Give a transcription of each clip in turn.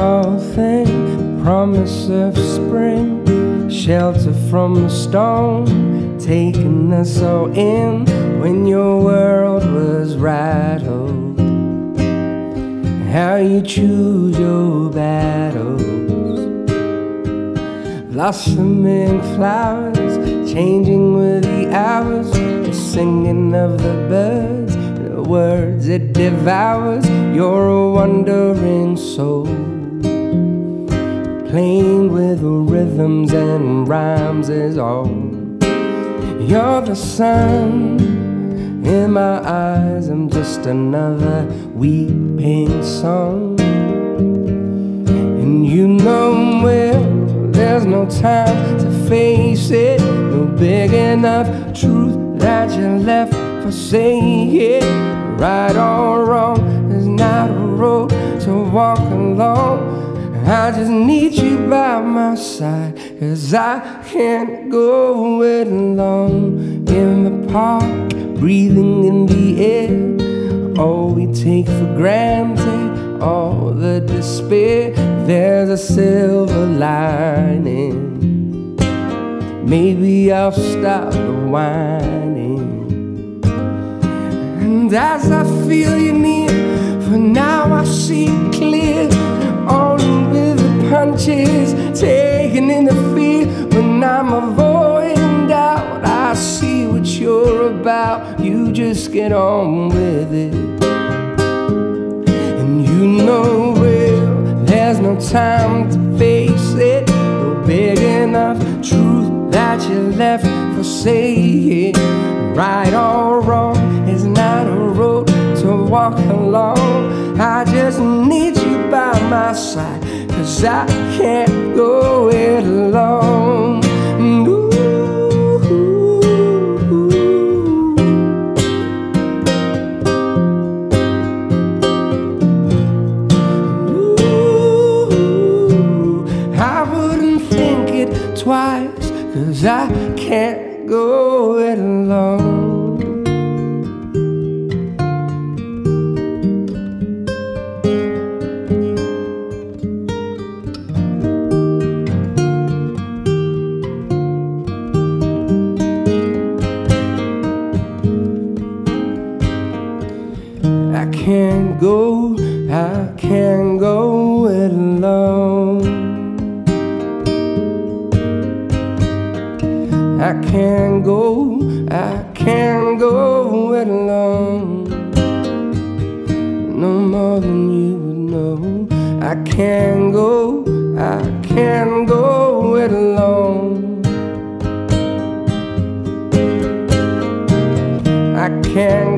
beautiful thing, promise of spring, shelter from the storm, taking us all in when your world was rattled. How you choose your battles, blossoming flowers, changing with the hours, the singing of the birds, the words it devours. You're a wandering soul, playing with the rhythms and rhymes is all. You're the sun in my eyes. I'm just another weeping song. And you know well, there's no time to face it. No big enough truth that you left for saying it. Right or wrong, there's not a road to walk along. I just need you by my side, cause I can't go it alone. In the park, breathing in the air, all we take for granted, all the despair. There's a silver lining. Maybe I'll stop the whining. And as I feel you near, for now I see clear. Punches, taking in the fear. When I'm avoiding doubt, I see what you're about. You just get on with it. And you know well, there's no time to face it. No big enough truth that you left for saying. Right or wrong is not a road to walk along. I just need you by my side, cause I can't go it alone. Ooh. Ooh, I wouldn't think it twice, cause I can't go it alone. I can't go, I can't go it alone. I can't go, I can't go it alone. No more than you would know. I can't go, I can't go it alone. I can't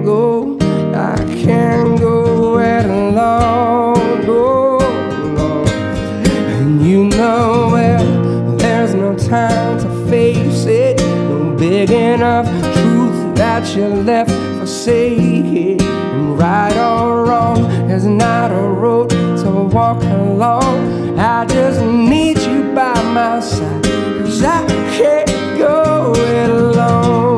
you left for saying. And right or wrong, there's not a road to walk along. I just need you by my side, cause I can't go it alone.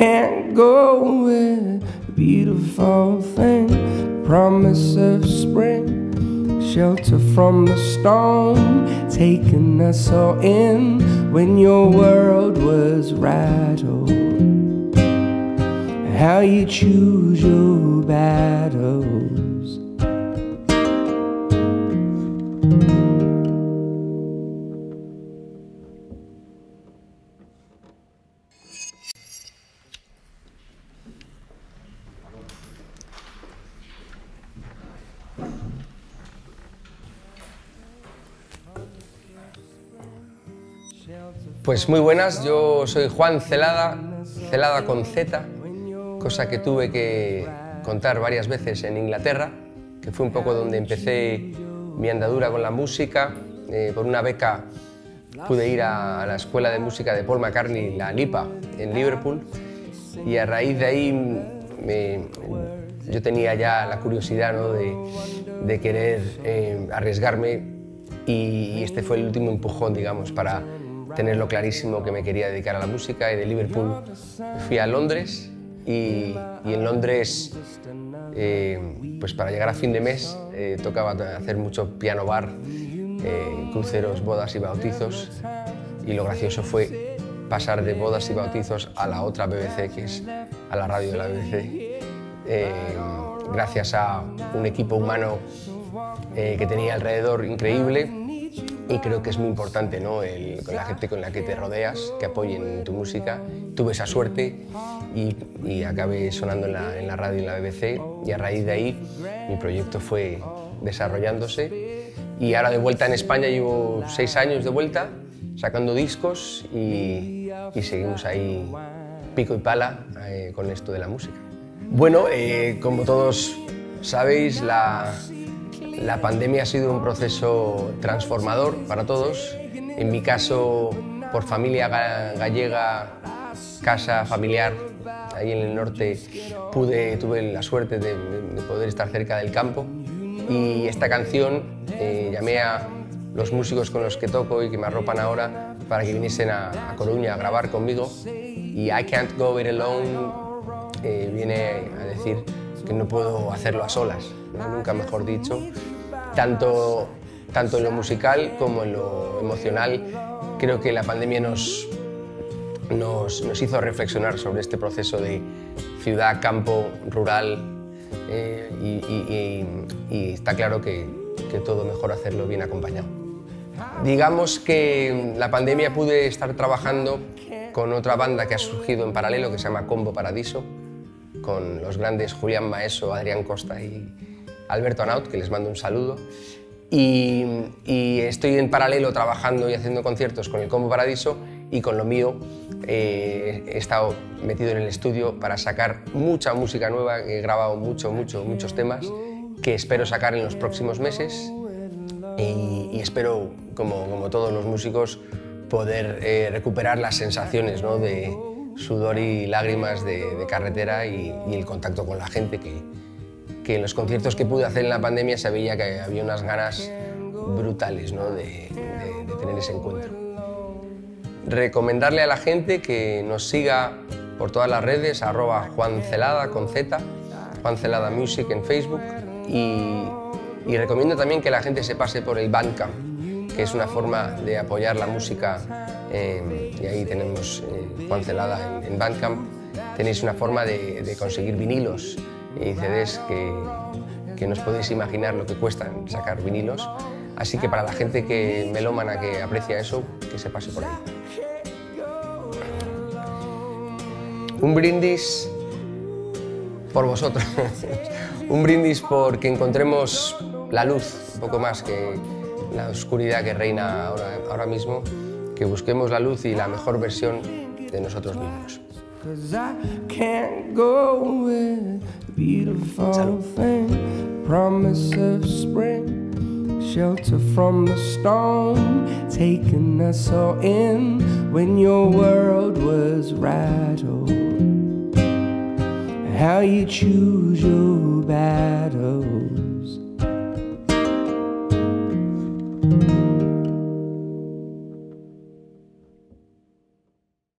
Can't go with a beautiful thing. Promise of spring, shelter from the storm, taking us all in when your world was rattled. How you choose your battles. Pues muy buenas, yo soy Juan Celada, Celada con Z, cosa que tuve que contar varias veces en Inglaterra, que fue un poco donde empecé mi andadura con la música. Eh, por una beca pude ir a, la escuela de música de Paul McCartney, la LIPA, en Liverpool, y a raíz de ahí yo tenía ya la curiosidad de querer eh, arriesgarme y, este fue el último empujón, digamos, para tenerlo clarísimo que me quería dedicar a la música. Y de Liverpool fui a Londres y, en Londres, eh, pues para llegar a fin de mes, eh, tocaba hacer mucho piano bar, cruceros, bodas y bautizos. Y lo gracioso fue pasar de bodas y bautizos a la otra BBC, que es a la radio de la BBC, gracias a un equipo humano eh, que tenía alrededor increíble y creo que es muy importante ¿no? El, con la gente con la que te rodeas, que apoyen tu música. Tuve esa suerte y, y acabé sonando en la, en la radio en la BBC y a raíz de ahí mi proyecto fue desarrollándose y ahora de vuelta en España llevo seis años de vuelta sacando discos y, y seguimos ahí pico y pala eh, con esto de la música. Bueno, eh, como todos sabéis, la, la pandemia ha sido un proceso transformador para todos. En mi caso, por familia gallega, casa familiar, ahí en el norte, pude, tuve la suerte de, poder estar cerca del campo. Y esta canción eh, llamé a los músicos con los que toco y que me arropan ahora para que viniesen a, Coruña a grabar conmigo. Y I Can't Go It Alone eh, viene a decir que no puedo hacerlo a solas, nunca mejor dicho, tanto, tanto en lo musical como en lo emocional. Creo que la pandemia nos, nos, hizo reflexionar sobre este proceso de ciudad, campo, rural eh, y, y, está claro que, que todo mejor hacerlo bien acompañado. Digamos que la pandemia pude estar trabajando con otra banda que ha surgido en paralelo que se llama Combo Paradiso, con los grandes Julián Maeso, Adrián Costa y Alberto Anaut, que les mando un saludo. Y, estoy en paralelo trabajando y haciendo conciertos con el Combo Paradiso y con lo mío eh, he estado metido en el estudio para sacar mucha música nueva, he grabado mucho, mucho, muchos temas que espero sacar en los próximos meses y, espero, como, como, todos los músicos, poder eh, recuperar las sensaciones ¿no? de, sudor y lágrimas de, carretera y, el contacto con la gente, que, que, en los conciertos que pude hacer en la pandemia se veía que había unas ganas brutales ¿no? de, tener ese encuentro. Recomendarle a la gente que nos siga por todas las redes, arroba Juan Celada con Z, Juan Celada Music en Facebook y, y recomiendo también que la gente se pase por el Bandcamp, que es una forma de apoyar la música eh, y ahí tenemos eh, Juan Celada en, Bandcamp. Tenéis una forma de, conseguir vinilos y CDs que, que no os podéis imaginar lo que cuestan sacar vinilos. Así que para la gente que melómana que aprecia eso, que se pase por ahí. Un brindis por vosotros. un brindis por que encontremos la luz, un poco más que la oscuridad que reina ahora, ahora mismo que busquemos la luz y la mejor versión de nosotros mismos. Promise of spring, shelter from the storm, taking us all in when your world was rattled. How you choose your battles. Thank you.